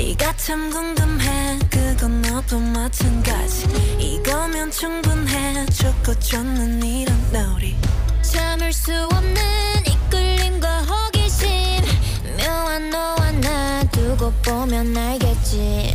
내가 참 궁금해. 그건 너도 마찬가지. 이거면 충분해. 좋고 좋는 이런 놀이 참을 수 없는 이끌림과 호기심. 묘한 너와 나 두고 보면 알겠지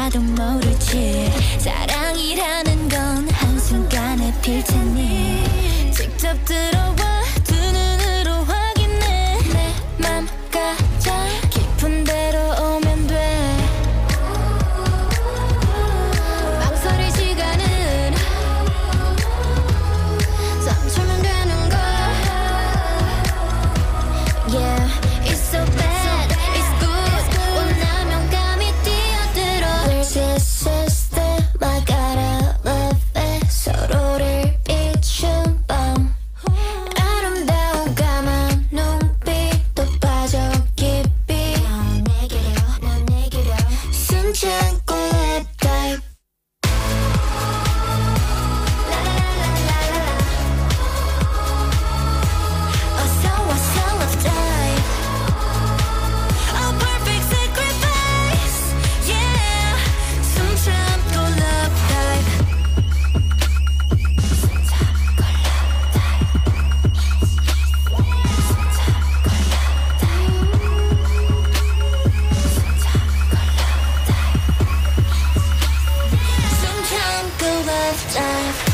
나도 모르지. 사랑이라는 건 한순간에 필 테니. 직접 들어와 두 눈으로 확인해. 내 맘 가장 lifetime